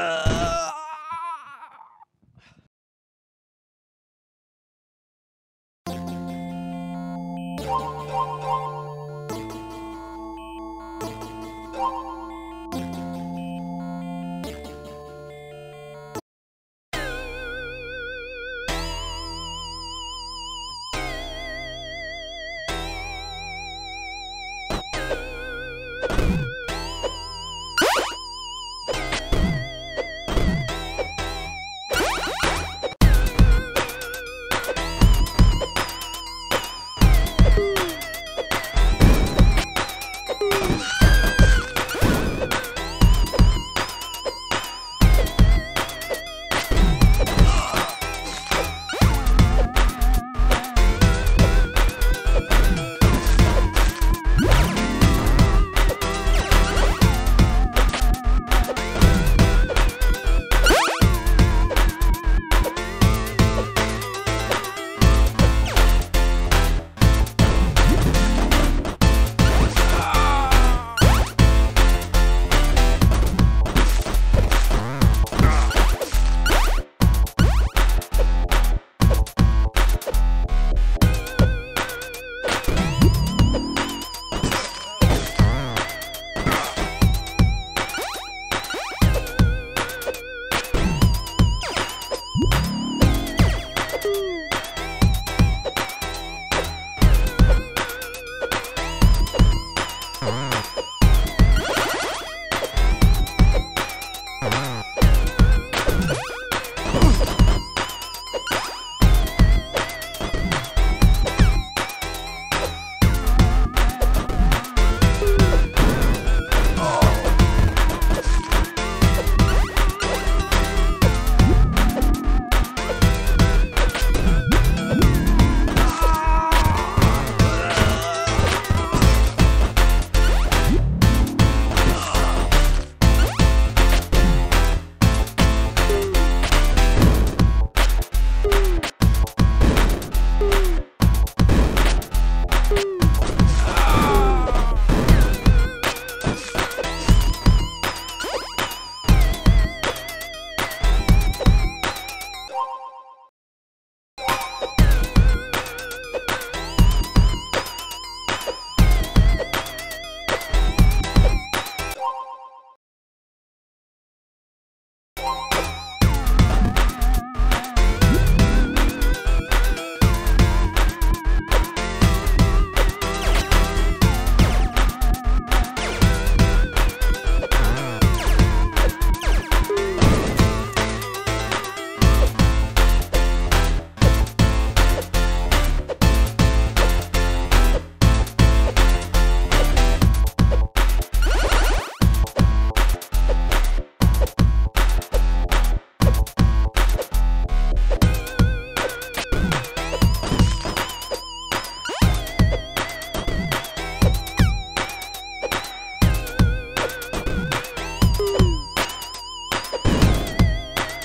Uh,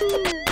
Mm-hmm.